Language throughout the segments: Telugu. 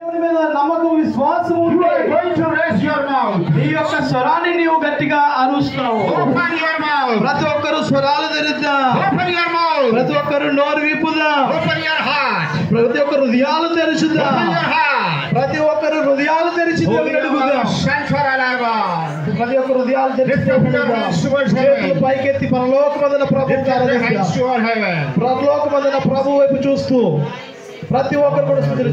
మీద నమ్మకం విశ్వాసం నీ యొక్క స్వరాన్ని నీవు గట్టిగా అరుస్తావు ప్రతి ఒక్కరు స్వరాలు తెరుద్దా ప్రతి ఒక్కరు నోరు విప్పుదా. ప్రతి ఒక్కరు హృదయాలు తెరుచుదా. ప్రతి ఒక్కరు హృదయాలు తెరిచి ప్రతి ఒక్క హృదయాలు తెరిచి పైకెత్తి పరలోక మొదల ప్రభు పరలోక మొదల ప్రభు వైపు చూస్తూ ప్రతి ఒక్కరు కూడా స్థితిలో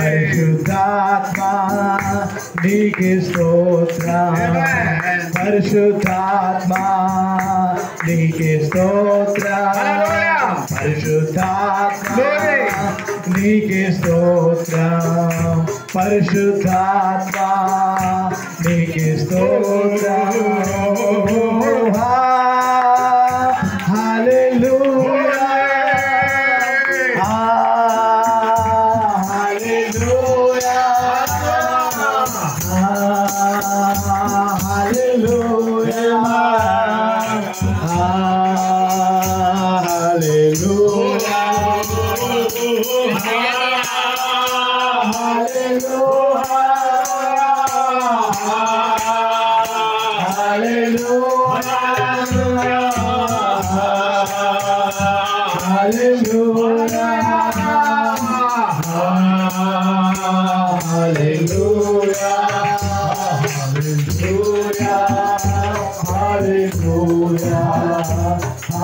పరిశుద్ధాత్మ నీకి స్తోత్రం పరిశుద్ధాత్మ నీకి స్తోత్రం పరిశుద్ధాత్మ నీకి స్తోత్రం పరిశుద్ధాత్మ నీకి స్తోత్రం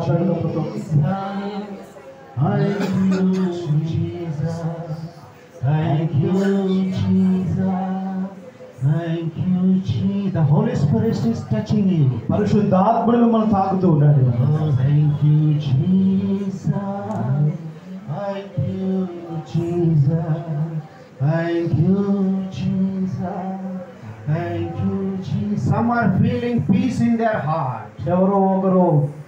I'll the photo. Thank you, Jesus. Thank you, Jesus. Thank you, Jesus. The Holy Spirit is touching you. పరిశుద్ధాత్ముడు మిమ్మల్ని తాకుతూ ఉన్నాడు thank you Thank you, Jesus. Thank you, Jesus. Thank you, Jesus. Some are feeling peace in their heart. Heart ఎవరో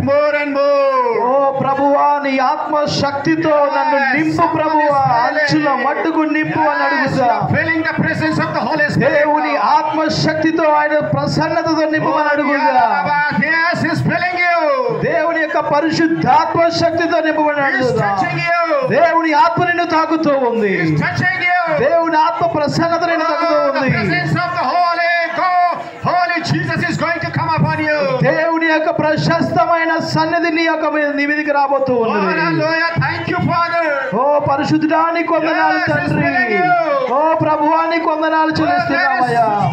మోర్ ఆత్మ శక్తితో నన్ను నింపు మట్టుకు నింపు అని అడుగుతా. ఫీలింగ్ ద దేవుని ఆత్మ శక్తితో ఆయన ప్రసన్నతతో నింపు అని అడుగుతా. యెస్ దేవుని యొక్క పరిశుద్ధాత్మ శక్తితో నింపు అని దేవుని ఆత్మ నిన్ను తాకుతూ ఉంది. దేవుని ఆత్మ ప్రసన్నత నిన్ను తాకుతూ ఉంది. దేవుని యొక్క ప్రశస్తమైన సన్నిధి నీ యొక్క నివేదిక రాబోతూ ఓ పరిశుద్ధాన్ని కొందనాలు ఓ ప్రభువాన్ని కొందనాలు చూస్తున్నామయ్యా oh.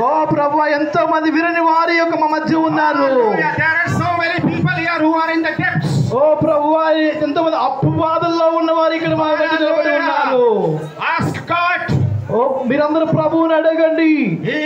ఓ ప్రభు ఎంతో మంది విరని వారి యొక్క మా మధ్య ఉన్నారు. ఓ ప్రభు ఎంతో మంది అప్పు బాధల్లో ఉన్నవారు ఇక్కడ మా మధ్య ఉన్నారు. మీరందరూ ప్రభువుని అడగండి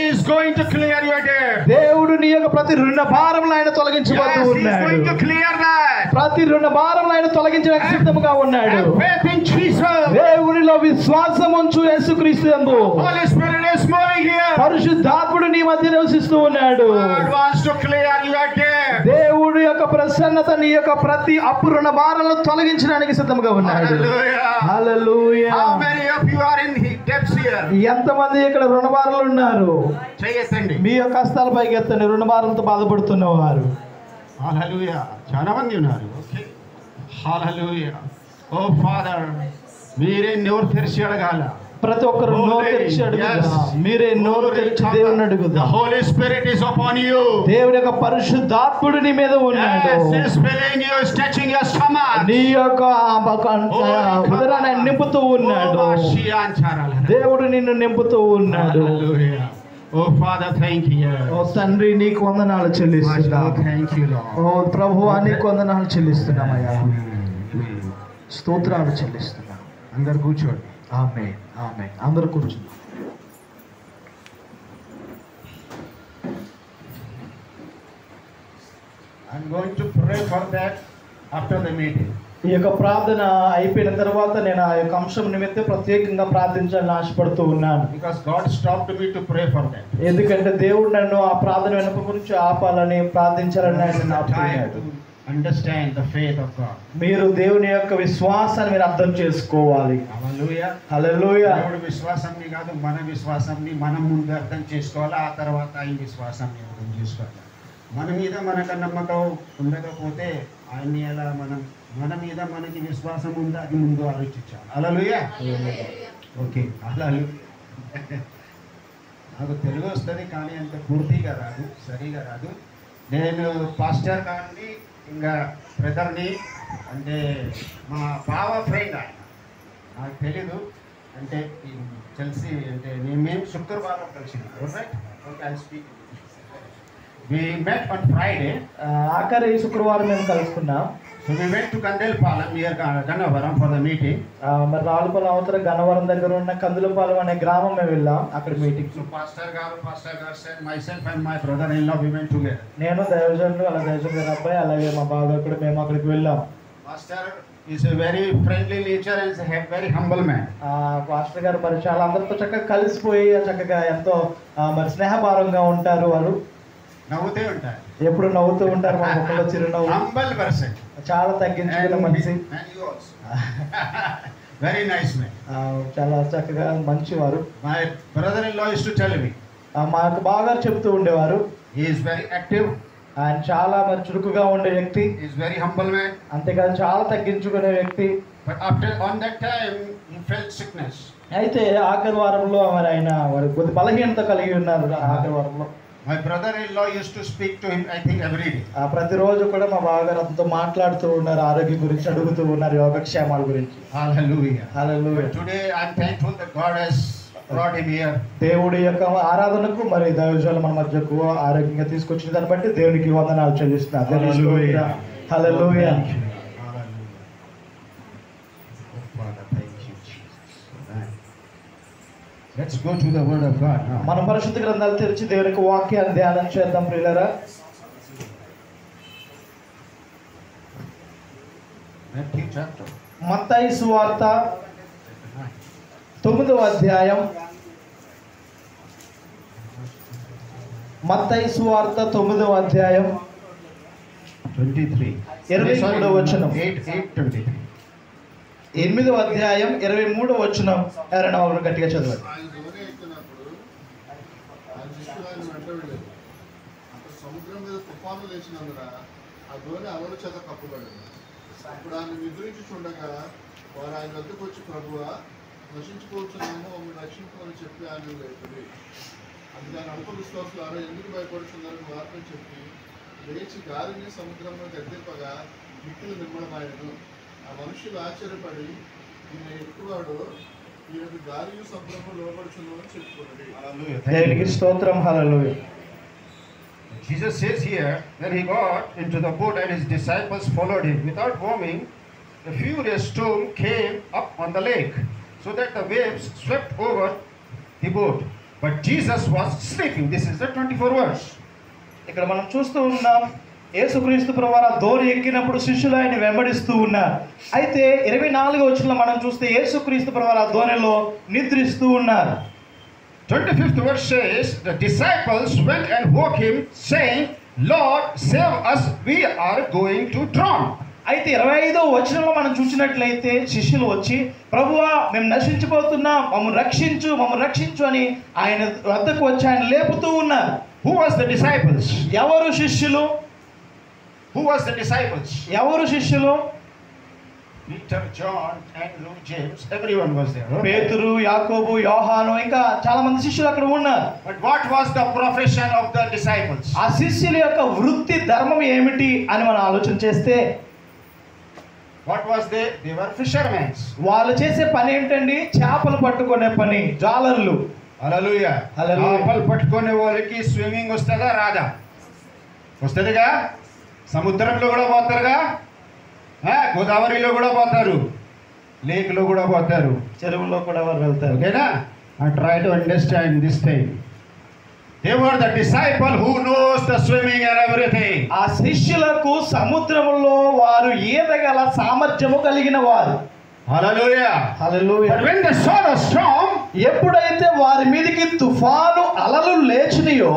is going to clear your debt. దేవుడు నీ యొక్క ప్రతి రుణ భారంలో ఆయన తొలగించబోతూ ఉన్నాడు to clear that. ప్రతి రుణ భారంలో ఆయన తొలగించడానికి సిద్ధంగా ఉన్నాడు faith in Jesus. దేవునిలో విశ్వాసం ఉంచు యేసుక్రీస్తు యందు Holy Spirit is moving here. పరిశుద్ధాత్ముడు నీ మధ్య నివసిస్తూ ఉన్నాడు wants to clear your debt. దేవుడు యొక్క ప్రసన్నత నీ యొక్క ప్రతి అప్పు రుణ భారాలను తొలగించడానికి సిద్ధంగా ఉన్నాడు. హల్లెలూయా of you are in the depths here? ఎంతమంది ఇక్కడ రుణభారాలు ఉన్నారు చేయొద్దండి మీ యొక్క హస్తాలపైకి ఎత్తండి రుణభారంతో బాధపడుతున్న వారు. చాలా మంది ఉన్నారు. ఓ ఫాదర్ మీరే నోరు తెరిచి అడగాల. ప్రతి ఒక్కరు నోరు తెరిచి అడుగుదా. మీరే నోరు తెరిచి దేవుని అడుగుదా. Holy Spirit is upon you. దేవుని యొక్క పరిశుద్ధాత్ముడు నీ మీద ఉన్నాడు. Filling you, is touching your stomach. నీ యొక్క ఉదరాన్ని నింపుతూ ఉన్నాడు. Oh. దేవుడు నిన్ను నింపుతూ ఉన్నాడు. Hallelujah. Oh, Father, thank you. ఓ తండ్రి నీకు వందనాలు చెల్లిస్తున్నా. You, Lord. ఓ ప్రభు నీకు వందనాలు చెల్లిస్తున్నామయ్యా స్తోత్రాలు చెల్లిస్తున్నా. అందరు కూర్చోండి. ఆమె ఆమె అందరూ going to pray for that after the meeting. ఈ యొక్క ప్రార్థన అయిపోయిన తర్వాత నేను ఆ యొక్క అంశం నిమిత్తం ప్రత్యేకంగా ప్రార్థించాలని ఆశపడుతూ ఉన్నాను Because God stopped me to pray for that. ఎందుకంటే దేవుడు నన్ను ఆ ప్రార్థన వెనుక గురించి ఆపాలని ప్రార్థించాలని ఆయన Understand the faith of God. మీరు దేవుని యొక్క విశ్వాసాన్ని మీరు అర్థం చేసుకోవాలి. Hallelujah. హల్లెలూయా దేవుడి విశ్వాసంని కాదు మన విశ్వాసంని మనం ముందు అర్థం చేసుకోవాలి ఆ తర్వాత ఆయన విశ్వాసాన్ని అర్థం చేసుకోవాలి. మన మీద మనకు నమ్మకం ఉండకపోతే ఆయన్ని ఎలా మనం మన మీద మనకి విశ్వాసం ఉందా? అది ముందు ఆలోచించాలి. అలలుయా ఓకే అలలు నాకు తెలుగు వస్తుంది కానీ అంత పూర్తిగా రాదు సరిగా రాదు. నేను పాస్టర్ గారిని ఇంకా బ్రదర్ని అంటే మా బావ ఫ్రెండ్ ఆయన. నాకు తెలీదు అంటే తెలిసి అంటే మేము మేము శుక్రవారం కలిసినాం. Right okay I speak we met on Friday ఆఖరి శుక్రవారం మేము కలుసుకున్నాం. So we went to Kandelpalem near Gannavaram for the meeting ah, మరి రావులపాలెం అవతల గన్నవరం దగ్గర ఉన్న కందులపాలెం అనే గ్రామం మేము వెళ్ళాం అక్కడ మీటింగ్ పాస్టర్ గారు said myself and my brother in law we went together నేను దైవజనుడు అలా దైవజనుడు గారి అబ్బాయి అలాగే మా బావ కూడా మేము అక్కడికి వెళ్ళాం. Pastor is a very friendly nature and have very humble man ఆ, పాస్టర్ గారు మరి చాలా అందరితో చక్కగా కలిసిపోయి చక్కగా ఎంతో ఆ, మరి స్నేహభారంగా ఉంటారు వారు. నవ్వుతూ ఉంటారు. ఎప్పుడు నవ్వుతూ ఉంటారు మా ముఖంలో చిరునవ్వు. హంబల్ పర్సన్ చాలా తగ్గించుకున్న మనిషి వెరీ నైస్ మ్యాన్ చాలా చక్కగా మంచివారు. My brother in law is to tell me మాకు బాగా చెప్తూ ఉండేవారు. Is very active. ఆయన చాలా మరి చురుకుగా ఉండే వ్యక్తి. Is very humble man. అంతేకాదు చాలా తగ్గించుకునే వ్యక్తి. But after on that time, he felt sickness. అయితే ఆఖరి వారంలో మరి ఆయన మరి కొద్ది బలహీనత కలిగి ఉన్నారు ఆఖరి వారంలో. My brother-in-law used to speak to him, I think, every day. ఆ ప్రతిరోజు కూడా మా బావగారు అతనితో మాట్లాడుతూ ఉన్నారు ఆరోగ్యం గురించి అడుగుతూ ఉన్నారు యోగక్షేమాల గురించి Hallelujah. Hallelujah But today, I'm thankful that God has brought him here. దేవుడి యొక్క ఆరాధనకు మరి దైవజాలు మన మధ్యకు ఆరోగ్యంగా తీసుకొచ్చిన దాన్ని బట్టి దేవునికి వందనాలు చెల్లిస్తున్నారు Hallelujah. Hallelujah Thank you. Hallelujah. Oh, Father, thank you, Jesus. Amen. Let's go to the Word of God now. మన పరిశుద్ధ గ్రంథాలు తెరిచి దేవుని యొక్క వాక్యాన్ని ధ్యానం చేద్దాం ప్రియులరా Matthew chapter మత్తయి సువార్త 9. తొమ్మిదవ అధ్యాయం మత్తయి సువార్త తొమ్మిదవ అధ్యాయం 23. ఇరవై Sorry, మూడవ వచనం. 8, 8, 23. ఎనిమిదవ అధ్యాయం ఇరవై మూడు వచనం ఎవరైనా ఒకరు గట్టిగా చదవండి ఆయన ధోని ఎక్కినప్పుడు ఆయన శిష్యులు ఆయన వెంట వెళ్ళారు సముద్రం మీద తుఫాను లేచినందున ఆ ధోని అలల చేత కప్పబడింది అప్పుడు ఆయన నిద్రించి చూడగా వారు ఆయన వద్దకు వచ్చి ప్రభువా నశించుకోవచ్చున్నాము మమ్మల్ని రక్షించుకోమని చెప్పి ఆయన లేపుడి అందుకే ఆయన అల్ప విశ్వాసులారా ఎందుకు భయపడుతున్నారని వార్తను చెప్పి లేచి గాలిని సముద్రంలో గద్దెప్పగా మిక్కులు నిమ్మడమాయను ఆ మనుషులు ఆశ్చర్యపడి ఈయన ఎక్కువాడు ఈయనకు చెప్పుకున్నది Hallelujah. దేవునికి Thank you. స్తోత్రం హల్లెలూయా Jesus says here that he got into the boat and his disciples followed him. Without warning, a furious storm came up on the lake, so that the waves swept over the boat. But Jesus was sleeping. This is the 24th verse. ఇక్కడ మనం చూస్తూ ఉన్నాం యేసుక్రీస్తు ప్రభువారు ఆ దోరి ఎక్కినప్పుడు శిష్యులు ఆయన వెంబడిస్తూ ఉన్నారు అయితే ఇరవై నాలుగో వచ్చిన మనం చూస్తే యేసుక్రీస్తు ప్రభువారు ఆ దోణిలో నిద్రిస్తూ ఉన్నారు 25th verse says, The disciples went and woke him, saying, Lord, save us, we are going to drown. అయితే ఇరవై ఐదో వచనంలో మనం చూసినట్లయితే శిష్యులు వచ్చి ప్రభువా మేము నశించిపోతున్నాం మమ్మల్ని రక్షించు మమ్మల్ని రక్షించు అని ఆయన వద్దకు వచ్చి ఆయన లేపుతూ ఉన్నారు Who was the disciples? ఎవరు శిష్యులు Who was the disciples? ఎవరు శిష్యులు Peter, John, Andrew, James, everyone was there. పేతురు యాకోబు యోహాను ఇంకా చాలా మంది శిష్యులు అక్కడ ఉన్నారు But what was the profession of the disciples? ఆ శిష్యుల యొక్క వృత్తి ధర్మం ఏమిటి అని మనం ఆలోచన చేస్తే What was they? They were fishermen. వాళ్ళు చేసే పని ఏంటండి చేపలు పట్టుకునే పని జాలర్లు. Hallelujah. చేపలు పట్టుకునే వాళ్ళకి స్విమ్మింగ్ వస్తుందా రాదా వస్తుందిగా సముద్రంలో కూడా పోతారుగా? గోదావరిలో కూడా పోతారు. లేక్లో కూడా పోతారు. చెరువులో కూడా వారు వెళ్తారు? ఓకేనా? I try to understand this thing they were the disciple who knows the swimming and everything ఆ శిష్యులకు సముద్రములో వారు ఈదగల సామర్థ్యము కలిగిన వారు. ఎప్పుడైతే వారి మీదకి తుఫాను అలలు లేచినయో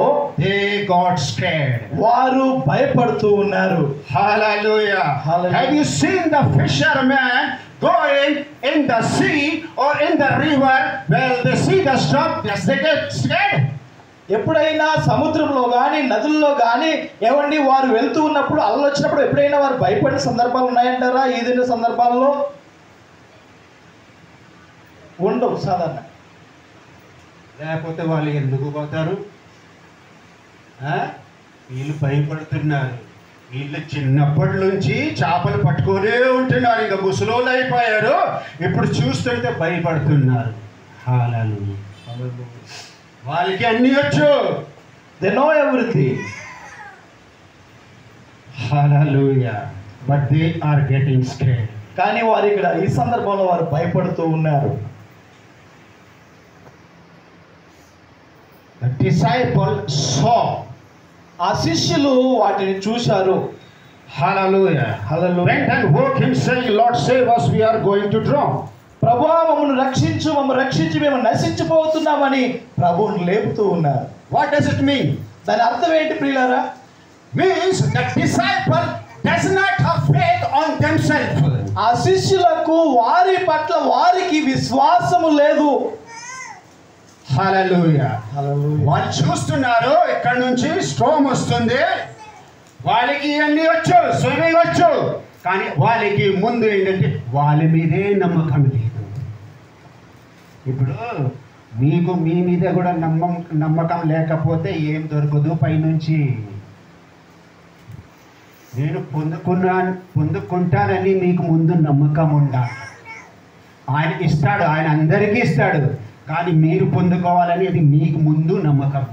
ఏ గాడ్ స్కేర్డ్ వారు భయపడుతూ ఉన్నారు. Hallelujah hallelujah have you seen the fisherman going in the sea or in the river well the sea the stop thus the get ఎప్పుడైనా సముద్రంలో కానీ నదుల్లో కానీ ఏమండి వారు వెళ్తూ ఉన్నప్పుడు అలలు వచ్చినప్పుడు ఎప్పుడైనా వారు భయపడిన సందర్భాలు ఉన్నాయంటారా? ఈ దిన సందర్భాల్లో ఉండవు సాధారణ లేకపోతే వాళ్ళు ఎందుకు పోతారు? వీళ్ళు భయపడుతున్నారు. వీళ్ళు చిన్నప్పటి నుంచి చేపలు పట్టుకునే ఉంటున్నారు. ఇంకా ముసలోళ్ళు అయిపోయారు. ఇప్పుడు చూస్తుంటే భయపడుతున్నారు. హాలలు వాళ్ళకి అన్ని వచ్చు. They know everything Hallelujah. But they are getting scared. కానీ వారు ఇక్కడ ఈ సందర్భంలో వారు భయపడుతూ ఉన్నారు. డిసైపుల్ సో ఆ శిష్యులు వాటిని చూశారు. ప్రభావమును రక్షించు మమ్మ రక్షించి మేము నశించిపోతున్నామని ప్రభువుని లేపుతూ ఉన్నారు. వాట్ డస్ ఇట్ మీన్ దాని అర్థం ఏంటి ప్రియులారా? Means disciple does not have faith on themself ఆ శిష్యులకు వారి పట్ల వారికి విశ్వాసము లేదు. వాళ్ళు చూస్తున్నారు ఇక్కడ నుంచి స్టోమ్ వస్తుంది. వాళ్ళకి ఇవన్నీ వచ్చు స్విమ్మింగ్ వచ్చు. కానీ వాళ్ళకి ముందు ఏంటంటే వాళ్ళ మీదే నమ్మకం లేదు. ఇప్పుడు మీకు మీ మీద కూడా నమ్మం నమ్మకం లేకపోతే ఏం దొరకదు పైనుంచి. నేను పొందుకున్నాను పొందుకుంటానని మీకు ముందు నమ్మకం ఉండాలి. ఆయన ఇస్తాడు ఆయన అందరికీ ఇస్తాడు. కానీ మీరు పొందుకోవాలని అది మీకు ముందు నమ్మకం.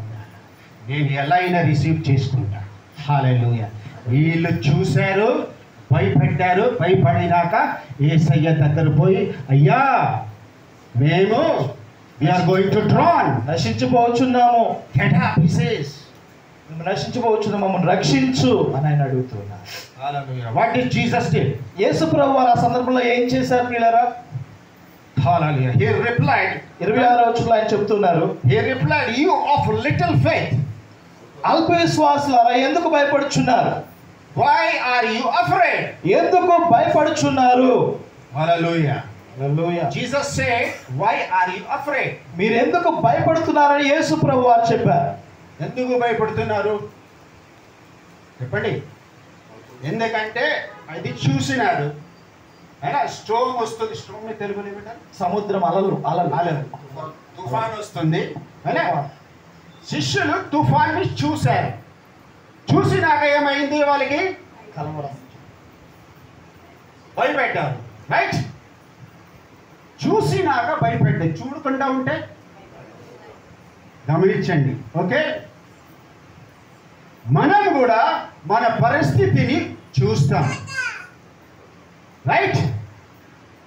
నేను ఎలా అయినా రిసీవ్ చేసుకుంటా. హాలూయ వీళ్ళు చూశారు భయపెట్టారు భయపడినాక ఏసయ్య దగ్గర పోయి అయ్యా మేము we are going to drown నశించిపోవచ్చున్నాము. నశించిపోవచ్చున్నాము మమ్మల్ని రక్షించు అని ఆయన అడుగుతున్నారు hallelujah what is Jesus did యేసు ప్రభు ఆ సందర్భంలో ఏం చేశారు పిల్లరా ఇరవై ఆరో ఆయన చెప్తున్నారు. He replied you of little faith అల్ప విశ్వాసులారా ఎందుకు భయపడుచున్నారు? వై ఆర్ యు అఫ్రేడ్ ఎందుకు భయపడుచున్నారు? Hallelujah hallelujah. Jesus said why are you afraid? మీరు ఎందుకు భయపడుతున్నారని యేసు ప్రభు వారు చెప్పారు. ఎందుకు భయపడుతున్నారు? చెప్పండి. ఎందుకంటే అది చూసినారు అయినా స్ట్రోమ్ వస్తుంది. స్ట్రోమ్ తెలుగులో ఏమంటారు? సముద్రం అలలు అలలు. అలలు. తుఫాన్ వస్తుంది. అయినా శిష్యులు తుఫాన్ని చూశారు. చూసినాక ఏమైంది వాళ్ళకి? కలవరం. భయపెట్టారు. రైట్ చూసినాక భయపెట్టారు. చూడకుండా ఉంటే గమనించండి. ఓకే మనం కూడా మన పరిస్థితిని చూస్తాం. రైట్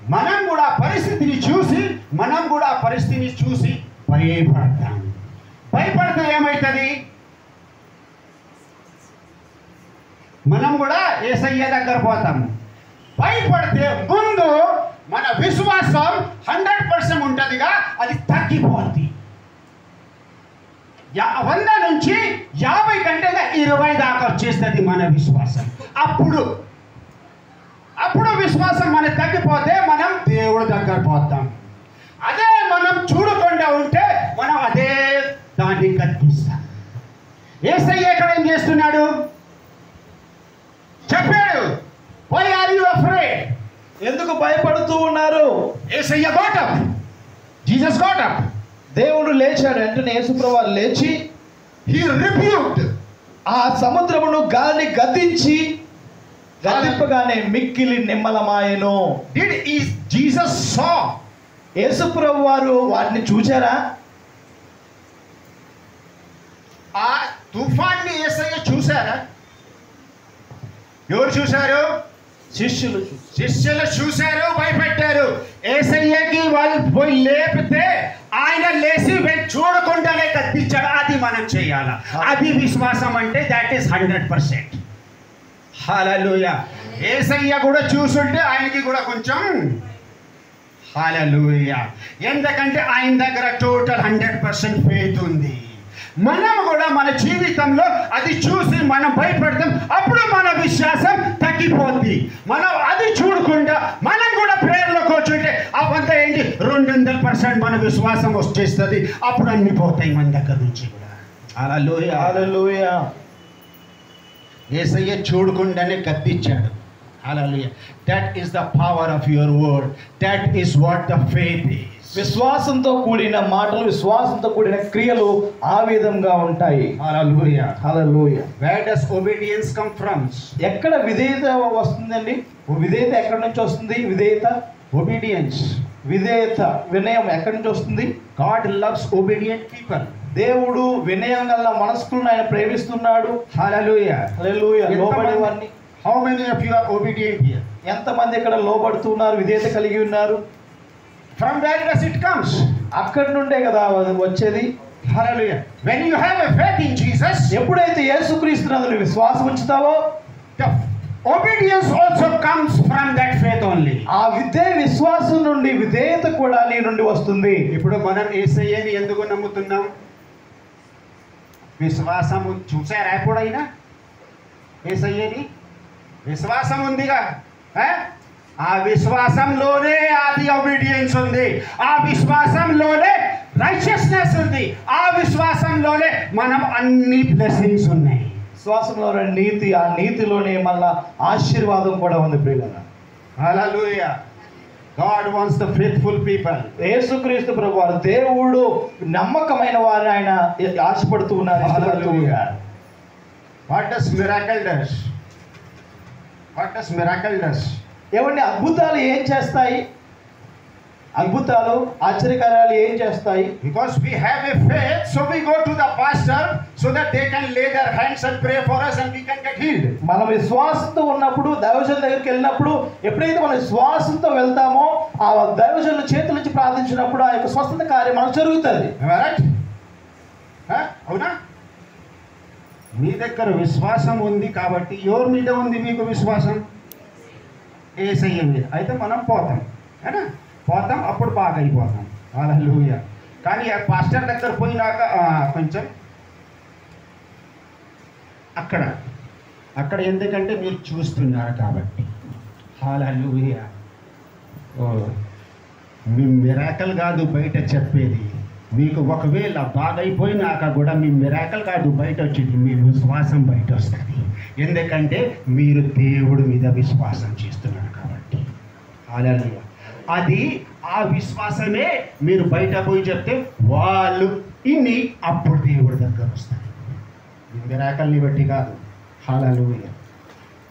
మనం కూడా పరిస్థితిని చూసి మనం కూడా పరిస్థితిని చూసి భయపడతాం. భయపడితే ఏమవుతుంది మనం కూడా ఏసయ్య దగ్గర పోతాం. భయపడితే ముందు మన విశ్వాసం హండ్రెడ్ పర్సెంట్ ఉంటుందిగా అది తగ్గిపోద్ది. యా వంద నుంచి యాభై కంటే ఇరవై దాకా వచ్చేస్తుంది మన విశ్వాసం. అప్పుడు అప్పుడు విశ్వాసం మనకి తగ్గిపోతే మనం దేవుడి దగ్గర పోతాం. అదే మనం చూడకుండా ఉంటే మనం అదే దాన్ని కత్తిస్తాం ఏసయ్య ఎక్కడ ఏం చేస్తున్నాడు? చెప్పాడు వై ఆర్ యు అఫ్రేడ్ ఎందుకు భయపడుతూ ఉన్నారు? ఏసయ్య గోటప్ జీసస్ గోటప్ దేవుడు లేచాడు. వెంటనే యేసు ప్రభు వారు లేచి హీ రిబ్యూక్డ్ ఆ సముద్రమును గాలిని గద్దించి గద్దింపగానే మిక్కిలి నిమ్మలమాయను. డిడ్ ఈ జీసస్ సా యేసు ప్రభు వారు వాటిని చూచారా? ఆ తుఫాన్ని ఏసయ్య చూశారా? ఎవరు చూశారు? శిష్యులు శిష్యులు చూశారు భయపెట్టారు. ఏసయ్యకి వాళ్ళు పోయి లేపితే ఆయన లేచి చూడకుండానే కత్తించాడు అది మనం చేయాలి? అది విశ్వాసం అంటే దాట్ ఈస్ హండ్రెడ్ పర్సెంట్ హాలూయ ఏసయ్య కూడా చూసుంటే ఆయనకి కూడా కొంచెం హాలూయ ఎందుకంటే ఆయన దగ్గర టోటల్ హండ్రెడ్ పర్సెంట్ ఫెయిత్ ఉంది. మనం కూడా మన జీవితంలో అది చూసి మనం భయపడతాం. అప్పుడు మన విశ్వాసం తగ్గిపోద్ది. మనం అది చూడకుండా మనం కూడా ప్రేయర్లో కూర్చుంటే అవంతా ఏంటి? రెండు వందల పర్సెంట్ మన విశ్వాసం వచ్చేస్తుంది. అప్పుడు అన్ని పోతాయి మన దగ్గర నుంచి కూడా. అలా హల్లెలూయా ఏసయ్య చూడకుండానే కత్తిచ్చాడు. Hallelujah that is the power of your word that is what the faith is విశ్వాసంతో కూడిన మాటలు విశ్వాసంతో కూడిన క్రియలు ఆ విధంగా ఉంటాయి. Where does obedience come from ఎక్కడ విధేయత వస్తుందండి? విధేయత ఎక్కడి నుంచి వస్తుంది? విధేయత? ఒబీడియన్స్ విధేయత వినయం ఎక్కడి నుంచి వస్తుంది? గాడ్ లవ్స్ ఒబీడియంట్ పీపుల్ దేవుడు వినయం గల మనస్కులను ఆయన ప్రేమిస్తున్నాడు. హల్లెలూయా హల్లెలూయా లోబడే వారిని how many of you are obedient here ఎంతమంది ఇక్కడ లోబడుతున్నారు విధేయత కలిగి ఉన్నారు? From where does it comes అక్కడి నుండే కదా వచ్చేది. Hallelujah when you have a faith in Jesus ఎప్పుడైతే యేసుక్రీస్తునందు విశ్వాసం ఉంచుతావో obedience also comes from that faith only ఆ విధే విశ్వాసం నుండి విధేయత కూడా నీ నుండి వస్తుంది. ఇప్పుడు మనం ఏసయ్యని ఎందుకు నమ్ముతున్నాం? విశ్వాసము చూసారా ఎప్పుడైనా ఏసయ్యని విశ్వాసం ఉందిగా ఆ? విశ్వాసంలోనే అది ఒబీడియన్స్ ఉంది. ఆ విశ్వాసంలోనే రైచియస్నెస్ ఉంది. ఆ విశ్వాసంలోనే మనం అన్ని బ్లెస్సింగ్స్ ఉన్నాయి. విశ్వాసంలో నీతి ఆ నీతిలోనే మళ్ళా ఆశీర్వాదం కూడా ఉంది ప్రియులరా. Hallelujah God wants the faithful people యేసుక్రీస్తు ప్రభు వారు దేవుడు నమ్మకమైన వారిని ఆయన ఆశపడుతూ ఉన్నారు ఇష్టపడుతూ ఉన్నారు. What does miracle does what does miracle does ఏమండి అద్భుతాలు ఏం చేస్తాయి? అద్భుతాలు ఆశ్చర్యకార్యాలు ఏం చేస్తాయి? Because we have a faith, so we go to the pastor so that they can lay their hands and pray for us and we can get healed. మనం విశ్వాసంతో ఉన్నప్పుడు దైవజన్ దగ్గరికి వెళ్ళినప్పుడు ఎప్పుడైతే మనం విశ్వాసంతో వెళ్తామో ఆ దైవజనుల చేతుల నుంచి ప్రార్థించినప్పుడు ఆ యొక్క స్వస్థత కార్యం మనకు జరుగుతుంది? Huh? అవునా? మీ దగ్గర విశ్వాసం ఉంది కాబట్టి ఎవరి మీద ఉంది మీకు విశ్వాసం? ఏసయ్య మీద అయితే మనం పోతాం. ఏనా? పోతాం అప్పుడు బాగా అయిపోతాం హల్లెలూయా కానీ ఆ పాస్టర్ దగ్గర పోయినాక కొంచెం అక్కడ అక్కడ ఎందుకంటే మీరు చూస్తున్నారు కాబట్టి. హాలూయ మీ మిరాకల్ కాదు బయట చెప్పేది. మీకు ఒకవేళ బాగైపోయినాక కూడా మీ మిరాకల్ కాదు బయట వచ్చేది మీ విశ్వాసం బయట వస్తుంది. ఎందుకంటే మీరు దేవుడి మీద విశ్వాసం చేస్తున్నారు కాబట్టి. హాలూయ అది ఆ విశ్వాసమే మీరు బయట పోయి చెప్తే వాళ్ళు ఇన్ని అప్పుడు దేవుడి దగ్గర వస్తారు. మీ మిరాకల్ని బట్టి కాదు. హాలలు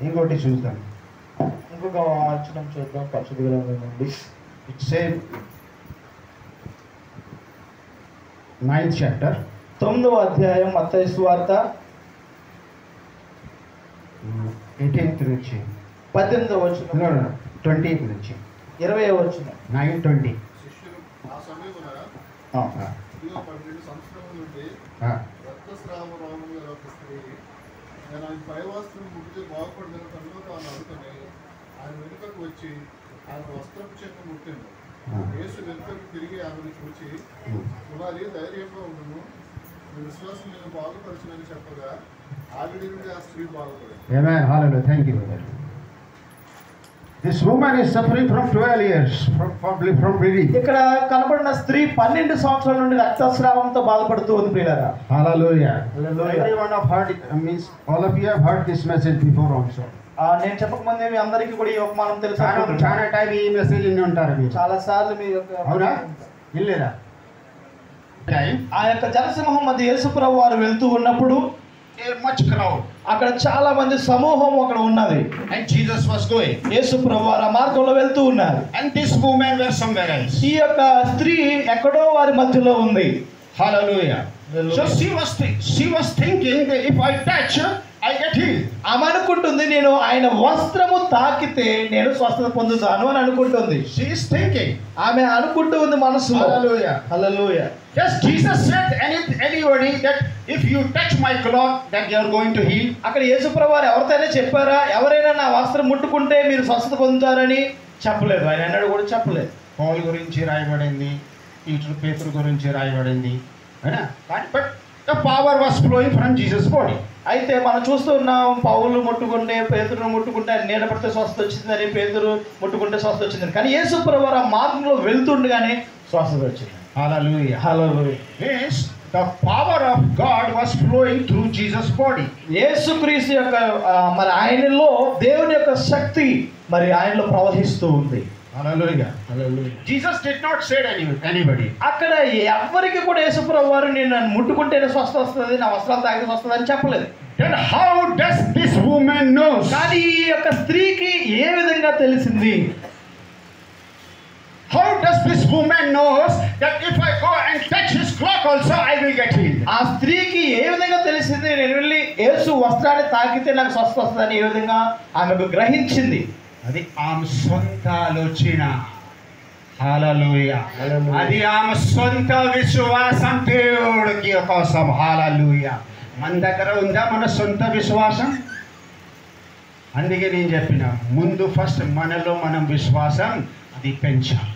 ఇంకోటి చూద్దాం. ఇంకొక వాచనం చూద్దాం. పరిశుద్ధ గ్రంథం నుండి సేమ్ నైన్త్ చాప్టర్. తొమ్మిదవ అధ్యాయం అత్త వార్త. ఎయిటీన్త్ నుంచి. పద్దెనిమిదవ వచ్చిన ట్వంటీ నుంచి. ఇరవై వచనం నైన్ ట్వంటీ నేను ఆయన పైవాస్త్రం అనుకుని ఆయన వెనుకకు వచ్చి ఆయన వస్త్రపు చెక్క ముట్టింది. ఆ. యేసు వెనుకకు తిరిగి ఆమెను చూచి కుమారి ధైర్యంగా ఉండును విశ్వాసం నేను బాగుపరచునని చెప్పగా ఆవిడి నుండి ఆ స్త్రీ బాగుపడింది. Amen. Hallelujah. This woman is suffering from 12 years from, from, from bleeding. ఇక్కడ కనబడిన స్త్రీ పన్నెండు సంవత్సరాల నుండి రక్తస్రావంతో బాధపడుతూ ఉంది ప్రియులారా Hallelujah. Hallelujah. Everyone have heard it, uh, means all of you have heard this message before also. ఆ, నేను చెప్పకముందే మీ అందరికీ కూడా ఈ ఉపమానం తెలుసు చాలా టైం ఈ మెసేజ్ విని ఉంటారు మీరు చాలా సార్లు మీ యొక్క అవునా ఇల్లేరా ఆ యొక్క జనసింహం మధ్య యేసుప్రభు వారు వెళ్తూ ఉన్నప్పుడు ఏ మచ్ క్రౌడ్ అక్కడ చాలా మంది సమూహం అక్కడ ఉన్నది. అండ్ జీసస్ వాస్ గోయింగ్ యేసుప్రభు వారు ఆ మార్గంలో వెళ్తూ ఉన్నారు. And this woman where somewhere else ఈ యొక్క స్త్రీ ఎక్కడో వారి మధ్యలో ఉంది. Hallelujah. Hallelujah. So she was thi- she was thinking that ఆమె అనుకుంటుంది నేను ఆయన వస్త్రము తాకితే నేను స్వస్థత పొందుతాను అని అనుకుంటుంది. She is thinking. ఆమె అనుకుంటూ ఉంది మనసులో. Hallelujah. Hallelujah Yes, Jesus said any, anybody that if you touch my cloth, that you are going to heal. అక్కడ యేసుప్రభు వారు ఎవరితోనే చెప్పారా? ఎవరైనా నా వస్త్రం ముట్టుకుంటే మీరు స్వస్థత పొందుతారని? చెప్పలేదు. ఆయన అన్నాడు కూడా చెప్పలేదు. పాల్ గురించి రాయబడింది పీటర్ పేతురు గురించి రాయబడింది. కానీ but the power was flowing from Jesus body అయితే మనం చూస్తూ ఉన్నాం పౌలు ముట్టుకుంటే పేదరు ముట్టుకుంటే నీడ పడితే స్వస్థత వచ్చిందని పేదరు ముట్టుకుంటే స్వస్థత వచ్చిందని కానీ వారు ఆ మార్గంలో వెళ్తుండగానే స్వస్థత వచ్చింది Hallelujah. Hallelujah Yes, the power of God was flowing through Jesus' body. యేసుక్రీస్తు యొక్క మరి ఆయనలో దేవుని యొక్క శక్తి మరి ఆయనలో ప్రవహిస్తూ ఉంది Jesus did not say any, anybody. అక్కడ ఎవరికి కూడా యేసుప్రభు వారు నేను నన్ను ముట్టుకుంటేనే స్వస్థ వస్తుంది నా వస్త్రాలు తాగితే వస్తుంది అని చెప్పలేదు Then how does this woman know? కానీ ఈ యొక్క స్త్రీకి ఏ విధంగా తెలిసింది How does this woman knows that if I go and touch his cloth also, I will get healed? ఆ స్త్రీకి ఏ విధంగా తెలిసింది నేను వెళ్ళి యేసు వస్త్రాన్ని తాకితే నాకు స్వస్థ వస్తుందని ఏ విధంగా ఆమెకు గ్రహించింది అది ఆమె సొంత ఆలోచన. Hallelujah. అది ఆమె సొంత విశ్వాసం దేవుడికి కోసం. హాలూయ మన దగ్గర ఉందా మన సొంత విశ్వాసం? అందుకే నేను చెప్పిన ముందు ఫస్ట్ మనలో మనం విశ్వాసం అది పెంచాలి.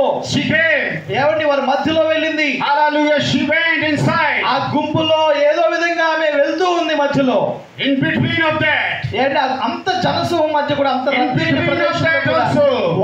she came ఏమండి వారి మధ్యలో వెళ్ళింది hallelujah she went inside ఆ గుంపులో ఏదో విధంగా ఆమె వెళ్తూ ఉంది మధ్యలో in between of that ఏంటి అంత జనసమూహం మధ్య కూడా అంత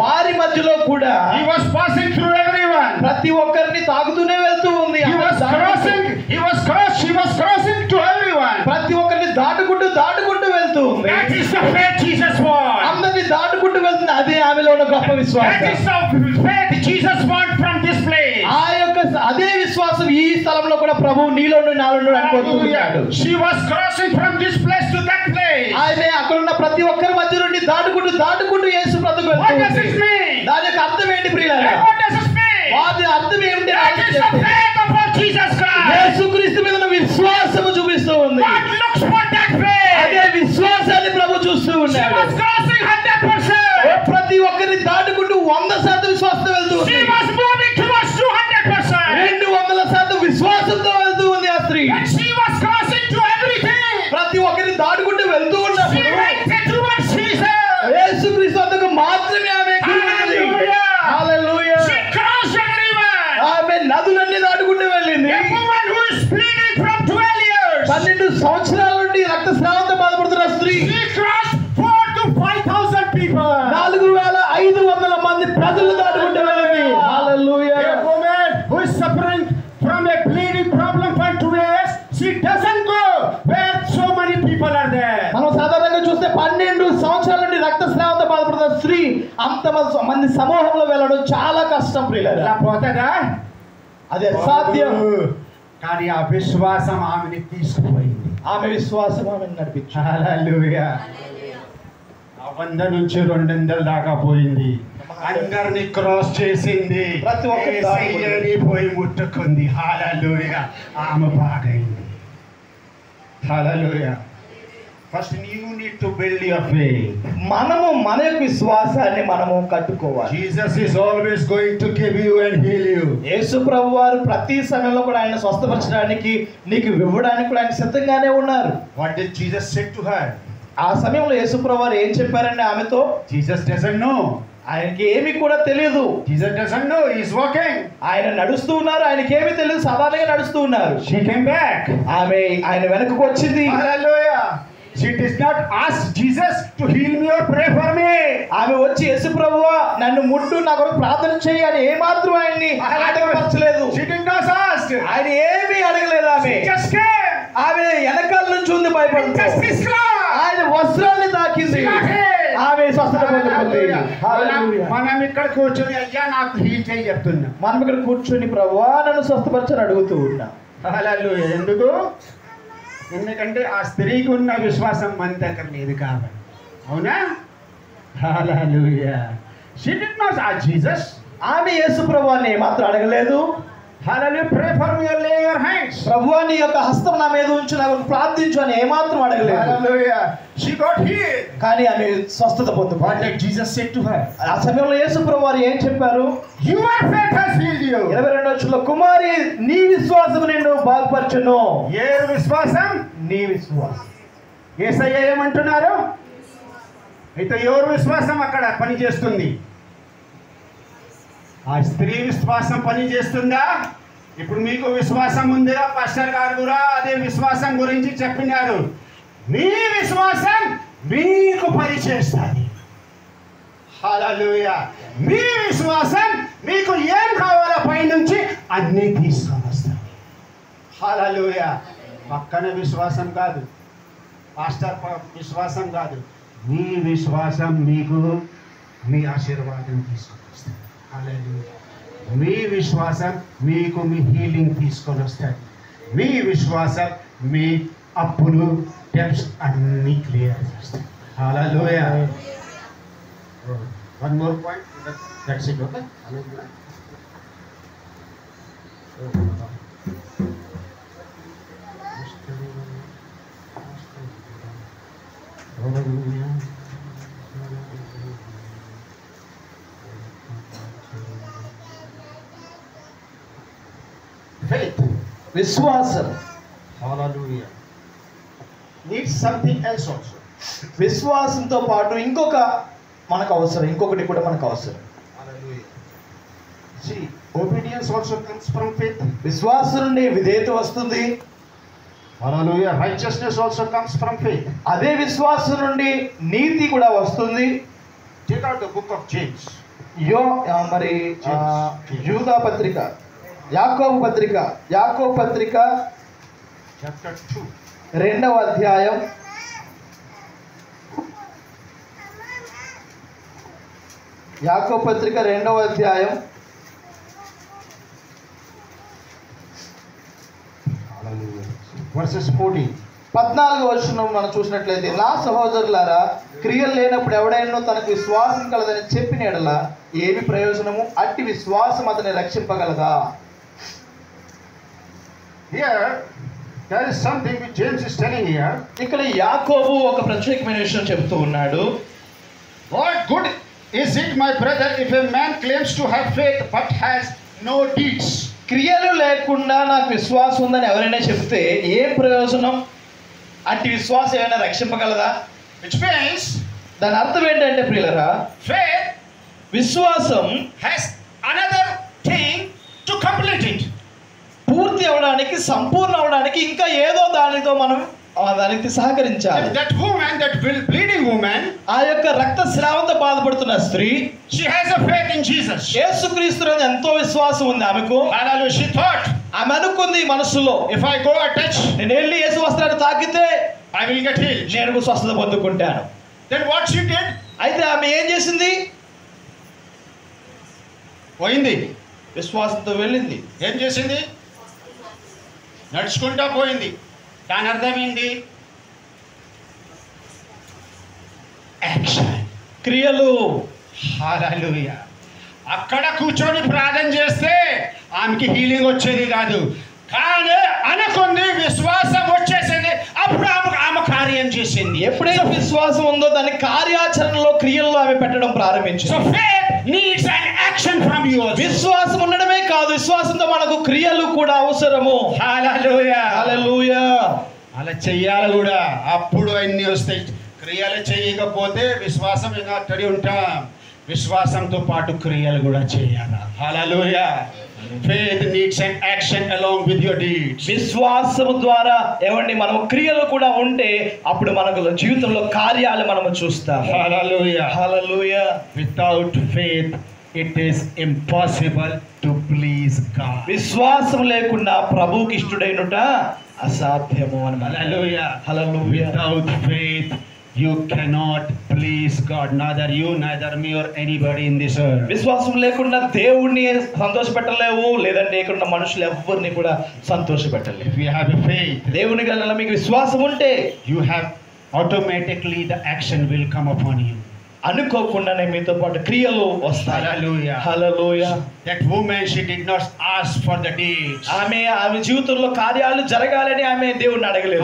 వారి మధ్యలో కూడా he was passing through everyone ప్రతి ఒక్కరిని తాగుతూనే వెళ్తూ ఉంది he was crossing he was cross she was crossing to everyone ప్రతి ఒక్కరిని దాటుకుంటూ దాటుకుంటూ వెళ్తూ ఉంది that is the faith jesus was అందరిని దాటుకుంటూ వెళ్తుంది అదే ఆమెలో ఉన్న గొప్ప విశ్వాసం that is the faith Jesus want from this place ఆ యొక్క అదే విశ్వాసం ఈ స్థలంలో కూడా ప్రభు నీలో నుండి నాలో నుండి అనుకుంటున్నాడు she was crossing from this place to that place ఆయనే అక్కడ ఉన్న ప్రతి ఒక్కరి మధ్య నుండి దాటుకుంటూ దాటుకుంటూ యేసు ప్రభుకు వెళ్తుంది వాట్ డస్ ఇట్ మీ దాని యొక్క అర్థం ఏంటి ప్రియులారా? వాట్ డస్ ఇట్ మీ వాటి అర్థం ఏంటి that is the faith of our Jesus Christ మీద విశ్వాసం చూపిస్తూ ఉంది. What looks for that place అదే విశ్వాసాన్ని ప్రభు చూస్తూ ఉన్నాడు షీ వాస్ క్రాసింగ్ ప్రతి ఒక్కరిని దాటుకుంటూ వంద శాతం విశ్వాసంతో వెళ్తూ రెండు వందల శాతం విశ్వాసంతో వెళ్తూ ఉంది ఆ స్త్రీ. ప్రతి ఒక్కరిని దాటుకుంటూ వెళ్తూ ఉన్నప్పుడు మాత్రమే ఆమె ఆమె నదులన్నీ దాటుకుంటూ వెళ్ళింది. పన్నెండు సంవత్సరాలు మంది- మంది సమూహంలో వెళ్ళడం చాలా కష్టం ప్రియులారా. పోతుందా అది అసాధ్యం. కానీ ఆ విశ్వాసం ఆమెని తీసుకుపోయింది. ఆమె విశ్వాసం ఆమె నడిపించు హల్లెలూయా. ఆ వంద నుంచి రెండు వందల దాకా పోయింది. అందరిని క్రాస్ చేసింది. ప్రతి ఒక్కరిని. యేసయ్యని పోయి ముట్టుకుంది. హాలూయా ఆమె బాగైంది. Hallelujah first you need to build your faith మనము మన విశ్వాసాన్ని మనము కట్టుకోవాలి. Jesus is always going to give you and heal you యేసు ప్రభు వారు ప్రతి సమయంలో కూడా ఆయన స్వస్థపరచడానికి నీకు ఇవ్వడానికి కూడా ఆయన సిద్ధంగానే ఉన్నారు. What did Jesus said to her ఆ సమయంలో యేసు ప్రభు వారు ఏం చెప్పారండి ఆమెతో? జీసస్ డజంట్ నో ఆయనకి ఏమీ కూడా తెలియదు Jesus doesn't know is walking ఆయన నడుస్తూ ఉన్నారు. ఆయనకి ఏమీ తెలియదు సాధారణంగా నడుస్తూ ఉన్నారు. షీ కేమ్ బ్యాక్ ఆమె ఆయన వెనకకు వచ్చింది. Hallelujah. She does not ask Jesus to heal me or pray for me. ఆమె వచ్చి యేసు ప్రభువా నన్ను ముట్టు నా కొరకు ప్రార్థన చేయి అని ఏమాత్రం ఆయన్ని ఆటంకపరచలేదు She did not ask. ఆయన ఏమీ అడగలేదు ఆమె came. ఆమె వెనకాల నుంచి ఉంది close. ఆయన వస్త్రాన్ని తాకింది ఆమె స్వస్థత Hallelujah. మనం ఇక్కడ కూర్చొని అయ్యా నాకు హీల్ చేయి చెప్తున్నా మనం ఇక్కడ కూర్చొని ప్రభువా నన్ను స్వస్థపరచని అడుగుతూ ఉన్నాం Hallelujah. ఎందుకు ఎందుకంటే ఆ స్త్రీకి ఉన్న విశ్వాసం మన దగ్గర లేదు కాబట్టి. అవునా? Hallelujah. షీ did నాట్ ఆ జీసస్ ఆమె యేసు ప్రభువాన్ని ఏమాత్రం అడగలేదు? Hallelujah. Pray for me or lay your hands. ప్రభువా నీ యొక్క హస్తం నా మీద ఉంచు నాకు ప్రార్థించు అని ఏమాత్రం అడగలేదు Hallelujah. She got healed. కానీ ఆమె స్వస్థత What పొందుకుంది did Jesus say to her? ఆ సమయంలో యేసు ప్రభు వారు ఏం చెప్పారు Your faith has healed you. ఇరవై రెండు వచ్చులో కుమారి నీ విశ్వాసం నిన్ను బాగుపరచును ఏ విశ్వాసం నీ విశ్వాసం ఏసయ్య ఏమంటున్నారు అయితే ఎవరు విశ్వాసం అక్కడ పని చేస్తుంది ఆ స్త్రీ విశ్వాసం పని చేస్తుందా? ఇప్పుడు మీకు విశ్వాసం ఉందిగా పాస్టర్ గారు కూడా అదే విశ్వాసం గురించి చెప్పినారు. మీ విశ్వాసం మీకు పని చేస్తుంది. హల్లెలూయా. మీ విశ్వాసం మీకు ఏం కావాలో పైనుంచి అన్నీ తీసుకొని వస్తుంది హలలుయ పక్కన విశ్వాసం కాదు. పాస్టర్ ప- విశ్వాసం కాదు. మీ విశ్వాసం మీకు మీ ఆశీర్వాదం తీసుకుంటుంది. వస్తుంది హల్లెలూయా మీ విశ్వాసం మీకు మీ హీలింగ్ తీసుకొని వస్తుంది మీ విశ్వాసం మీ అప్పులు డెప్స్ అన్నీ క్లియర్ చేస్తుంది hallelujah one more point that's విశ్వాసం. నీడ్ సంథింగ్ ఎల్స్ ఆల్సో విశ్వాసంతో పాటు ఇంకొక మనకు అవసరం ఇంకొకటి కూడా మనకు అవసరం. See obedience also comes from faith విశ్వాసం నుండి విధేయత వస్తుంది. Hallelujah richness also comes from faith అదే విశ్వాసం నుండి నీతి కూడా వస్తుంది. టేక్ అవుట్ ఆఫ్ జేమ్స్ యో మరి యూదా పత్రిక. యాకో పత్రిక యాకోబు పత్రిక రెండవ అధ్యాయం. యాకో పత్రిక రెండవ అధ్యాయం. వర్సెస్ ఫోర్టీన్ పద్నాలుగు వర్షం మనం చూసినట్లయితే నా సహోదరులారా క్రియలు లేనప్పుడు ఎవడైనా తనకు విశ్వాసం కలదని చెప్పిన ఏమి ప్రయోజనము? అట్టి విశ్వాసం అతని రక్షింపగలదా? Here, there is something which James is telling here. ఇక్కడ యాకోబు ఒక ప్రత్యేకమైన విషయం చెబుతూ ఉన్నాడు What good is it, my brother, if a man claims to have faith but has no deeds? క్రియలు లేకుండా నాకు విశ్వాసం ఉందని ఎవరైనా చెబితే ఏం ప్రయోజనం అట్టి విశ్వాసం ఏమైనా రక్షింపగలదా Which means దాని అర్థం ఏంటంటే ప్రియులరా faith విశ్వాసం has another thing to complete it. పూర్తి అవడానికి సంపూర్ణ అవడానికి ఇంకా ఏదో దానితో మనం దానికి సహకరించాలి woman, that ble- bleeding woman, ఆ యొక్క రక్త స్రావంతో బాధపడుతున్న స్త్రీ she has a faith in Jesus. యేసుక్రీస్తు ఎంతో విశ్వాసం ఉంది ఆమెకు Hallelujah. She thought, ఆమె అనుకుంది మనసులో I go and touch, నేను వెళ్ళి యేసు వస్త్రాన్ని తాకితే I will get healed. నేను స్వస్థత పొందుకుంటాను Then what she did? అయితే ఆమె ఏం చేసింది పోయింది విశ్వాసంతో వెళ్ళింది ఏం చేసింది నడుచుకుంటా పోయింది. దాని అర్థం ఏంటి యాక్షన్ క్రియలు. హాలూయ అక్కడ కూర్చొని ప్రార్థన చేస్తే ఆమెకి హీలింగ్ వచ్చేది కాదు. కానీ అనుకుంది విశ్వాసం వచ్చేసింది. అప్పుడు ఆమె ఆమె కార్యం చేసింది. ఎప్పుడైతే విశ్వాసం ఉందో దాని కార్యాచరణలో క్రియల్లో ఆమె పెట్టడం ప్రారంభించింది. Needs an action from you విశ్వాసం ఉండడమే కాదు విశ్వాసంతో మనకు క్రియలు కూడా అవసరము. హాలూయ హల్లెలూయా అలా చెయ్యాలి కూడా. అప్పుడు అన్ని వస్తాయి. క్రియలు చేయకపోతే విశ్వాసం ఇంకా అట్టడి ఉంటాం. విశ్వాసంతో పాటు క్రియలు కూడా చేయాలి? Hallelujah faith needs and action along with your deeds విశ్వాసము ద్వారా ఏమండి మనం క్రియలు కూడా ఉంటే అప్పుడు మనకు జీవితంలో కార్యాలు మనము చూస్తాం hallelujah hallelujah without faith it is impossible to please God విశ్వాసం లేకుండా ప్రభువుకి ఇష్టడైనట అసాధ్యము అని hallelujah hallelujah Without faith, you cannot please God neither you neither me or anybody in this earth విశ్వాసం లేకుండా దేవుణ్ణి సంతోష పెట్టలేవు లేదంటే లేకుండా మనుషులు ఎవ్వరిని కూడా సంతోష పెట్టలేవు యు హావ్ ఎ ఫెయిత్ దేవుని గల మీకు విశ్వాసం ఉంటే you have automatically the action will come upon you అనుకోకుండానే మీతో పాటు క్రియలు వస్తాయి. ఆమె ఆమె జీవితంలో కార్యాలు జరగాలని ఆమె దేవుణ్ణి అడగలేదు.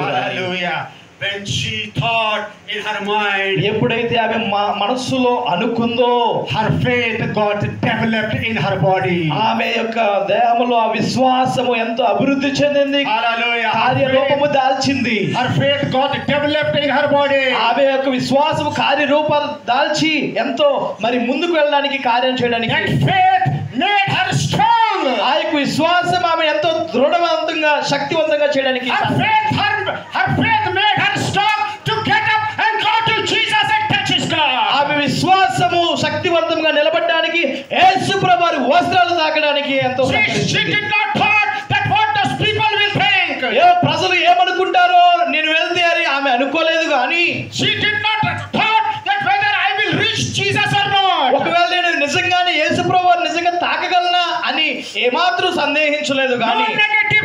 When she thought in her mind, ఎప్పుడైతే ఆమె మనస్సులో అనుకుందో her faith got developed in her body. ఆమె యొక్క దేహములో ఆ విశ్వాసము ఎంతో అభివృద్ధి చెందింది Hallelujah. Her కార్యరూపము దాల్చింది her faith got developed in her body. ఆమె యొక్క విశ్వాసము కార్యరూపాలు దాల్చి ఎంతో మరి ముందుకు వెళ్ళడానికి కార్యం చేయడానికి That faith made her strong. ఆ యొక్క విశ్వాసం ఆమె ఎంతో దృఢవంతంగా శక్తివంతంగా చేయడానికి Her faith, her, her faith made her strong to get up and go to Jesus and touch his God. ఆమె విశ్వాసము శక్తివంతంగా నిలబడడానికి యేసు ప్రభువారి వస్త్రాలు తాకడానికి ఎంతో She, did not thought that what those people will think. ఏ ప్రజలు ఏమనుకుంటారో నేను వెళ్తే అని ఆమె అనుకోలేదు కానీ She did not thought that whether I will reach Jesus or not. ఒకవేళ నేను నిజంగానే యేసు ప్రభువారు నిజంగా తాకగలనా అని ఏమాత్రం సందేహించలేదు కానీ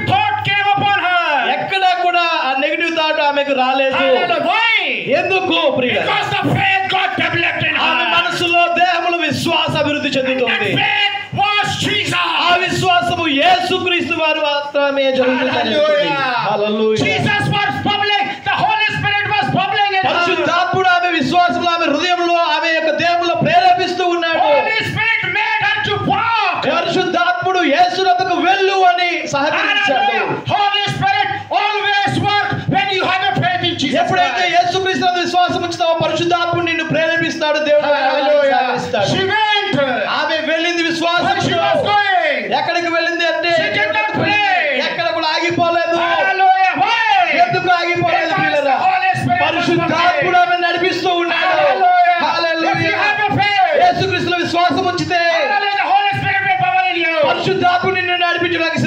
upon her. ఎక్కడ కూడా ఆ నెగిటివ్ థాట్ ఆమెకు రాలేదు. ఎందుకు మనసులో దేహములు విశ్వాస అభివృద్ధి చెందుతుంది. ఆ విశ్వాసము యేసు క్రీస్తు వారు మాత్రమే జరుగుతుంది. అప్పుడు ఆమె విశ్వాసంలో ఆమె హృదయంలో ఆమె యొక్క దేవుళ్ళు ప్రేరేపిస్తూ ఉన్నాడు. పరిశుద్ధాత్ముడు యేసునకు వెళ్ళు అని సహకరించాడు. ఎప్పుడైతే యేసు క్రీస్తు విశ్వాసం ఉంచుతావో పరిశుద్ధాత్మ నిన్ను ప్రేరేపిస్తాడు దేవుడు ఆమె వెళ్ళింది విశ్వాసం ఎక్కడికి వెళ్ళింది అంటే ఎక్కడ కూడా ఆగిపోలేదు. ఎందుకు ఆగిపోలేదు పరిశుద్ధాత్ముడు ఆమె నడిపిస్తూ ఉన్నాడు. యేసు క్రీస్తుల విశ్వాసం ఉంచితే పరిశుద్ధాత్ముడు నడిపించడానికి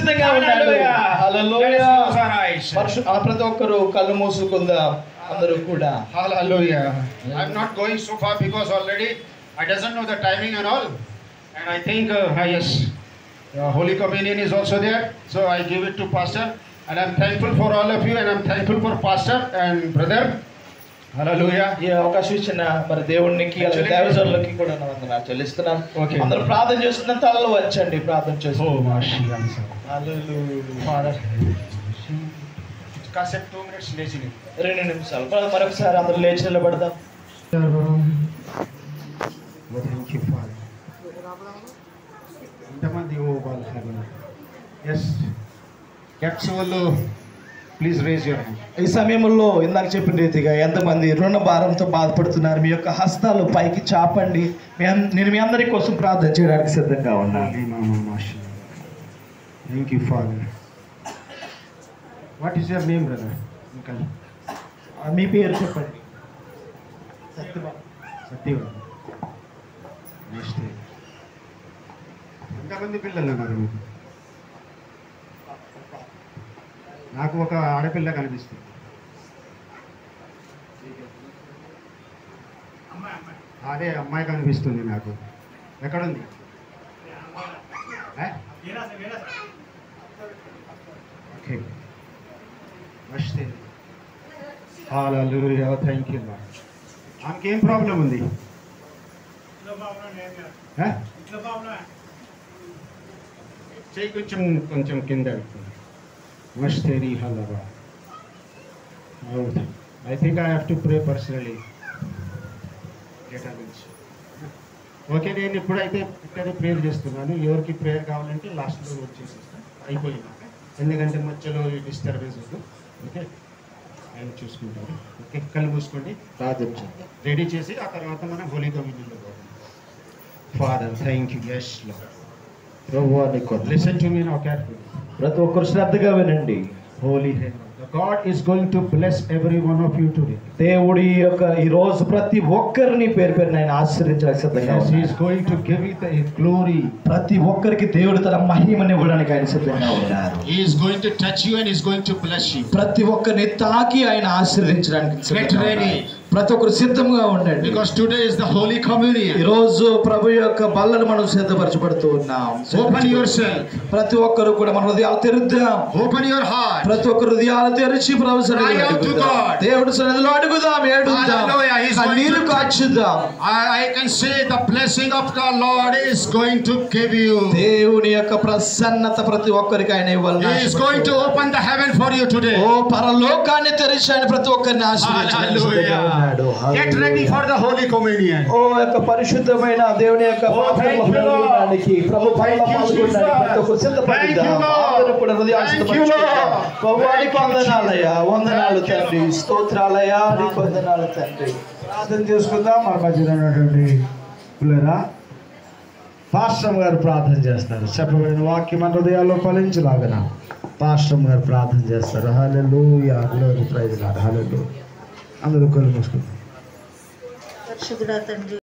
పరిశు- ప్రతి ఒక్కరు కళ్ళు మూసుకుందాం అందరూ కూడా not going so far because already I doesn't know the timing and all. And I think, uh, ah, yes, uh, Holy Communion is also there. So I give it to Pastor. And I'm thankful for all of you and I'm thankful for Pastor and brother. ఈ అవకాశం ఇచ్చిన మరి దేవునికి దేవజనులకి కూడా నా వందనాలు చెల్లిస్తున్నాను Okay. అందరూ ప్రార్థన చేస్తున్న తలలో వచ్చండి ప్రార్థన Oh, చేస్తూ కాసేపు టూ మినిట్స్ లేచి రెండు నిమిషాలు. మరి మరొకసారి అందరూ లేచి నిలబడదాం. థ్యాంక్ యూ ఫాదర్ ఎంతమంది ఎస్ ఎక్స్ వాళ్ళు ప్లీజ్ రేజ్ యువర్ హ్యాండ్ ఈ సమయంలో ఇందాక చెప్పిన రీతిగా ఎంతమంది రుణ భారంతో బాధపడుతున్నారు? మీ యొక్క హస్తాలు పైకి చాపండి. నేను మీ అందరి కోసం ప్రార్థన చేయడానికి సిద్ధంగా ఉన్నాను. Thank you father what is your name brother ఇంకా మీ పేరు చెప్పండి. సత్యవాడు నెక్స్ట్ ఎంతమంది పిల్లలు ఉన్నారు మీకు? నాకు ఒక ఆడపిల్ల కనిపిస్తుంది. అదే అమ్మాయి కనిపిస్తుంది నాకు. ఎక్కడుంది ఏ? ఓకే హాలూయా థ్యాంక్ యూ ఆమెకి ఏం ప్రాబ్లం ఉంది? చేయి కొంచెం కొంచెం కింద మస్తేరి హలవా I think I have to pray personally నుంచి ఓకే నేను ఇప్పుడైతే ఇక్కడే ప్రేయర్ చేస్తున్నాను. ఎవరికి ప్రేయర్ కావాలంటే లాస్ట్లో వచ్చేసేస్తాను అయిపోయింది. ఎందుకంటే మధ్యలో డిస్టర్బెన్స్ వద్దు ఓకే. ఆయన చూసుకుంటారు ఓకే. కళ్ళు మూసుకోండి. రెడీ చేసి ఆ తర్వాత మనం హోలీ కమ్యూనిటీలో పోతాం. Father thank you yes listen to me now carefully ప్రతి ఒక్కరు శ్రద్ధగా వినండి. Holi God is going to bless every one of you today దేవుడి యొక్క ఈ రోజు ప్రతి ఒక్కరిని పేరు పేరు ఆయన ఆశ్రయించడానికి సిద్ధంగా Yes, he ఉన్నాడు. is going to give you the glory. ప్రతి ఒక్కరికి దేవుడు తన మహిమని ఇవ్వడానికి ఆయన సిద్ధంగా ఉన్నారు He is going to touch you and he is going to bless you. ప్రతి ఒక్కరిని తాకి ఆయన ఆశీర్వదించడానికి సిద్ధంగా Get ready. ఉన్నారు. ప్రతి ఒక్కరు సిద్ధంగా ఉండండి Because today is the Holy ఈ Communion. రోజు ప్రభు యొక్క బల్లను మనం సిద్ధపరచబడుతూ ఉన్నాం Open yourself. ప్రతి ఒక్కరు కూడా మన హృదయాలు తెరుద్దాం Open your heart. ప్రతి ఒక్కరు హృదయాలు తెరిచి ప్రభు. దేవుడి సన్నిధిలో అడుగుదాం ఏడుద్దాం to- కాచుదాం I can say the blessing of the Lord is going to give you. దేవుని యొక్క ప్రసన్నత ప్రతి ఒక్కరికి ఆయన ఇవ్వాలని He is going to open the heaven for you today. ఓ పరలోకాన్ని తెరిచి ఆయన ప్రతి ఒక్కరిని ఆశీర్వదించడానికి సిద్ధంగా ఉన్నాడు. Hallelujah. Get ready for the Holy Communion. ఓ యొక్క పరిశుద్ధమైన దేవుని యొక్క Oh, thank you, Lord. పాల్గొనడానికి ప్రభు పైన Thank you, పాల్గొనడానికి ప్రతి ఒక్కరు Jesus. సిద్ధపడిద్దాం. Thank you, Lord. అందరూ కూడా హృదయాలు Thank you, సిద్ధపరచుకుందాం. Lord. ప్రభువానికి Thank you, వందనాలయ్యా Jesus. వందనాలు Thank you, తండ్రి Lord. స్తోత్రాలయ్యా నీకు వందనాలు తండ్రి ప్రార్థన చేసుకుందాం మన మధ్యలో ఉన్నటువంటి పిల్లరా పాశ్రమ్ గారు ప్రార్థన చేస్తారు చెప్పబడిన వాక్యం మన హృదయాల్లో ఫలించలాగన పాశ్రమ్ గారు ప్రార్థన చేస్తారు హలెలు గ్లోరీ ప్రైజ్ హలెలు అందరూ కళ్ళు మూసుకుంటారు పరిశుద్ధుడా తండ్రి